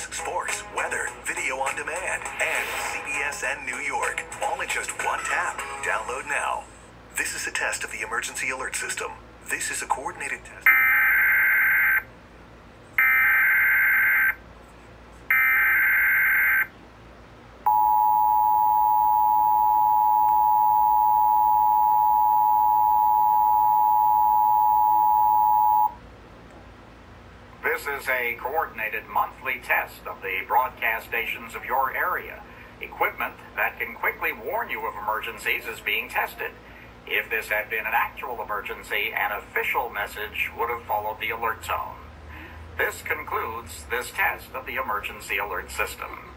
sports, weather, video on demand, and CBSN New York. All in just one tap. Download now. This is a test of the emergency alert system. This is a coordinated test. This is a coordinated monthly test of the broadcast stations of your area. Equipment that can quickly warn you of emergencies is being tested. If this had been an actual emergency, an official message would have followed the alert zone. This concludes this test of the emergency alert system.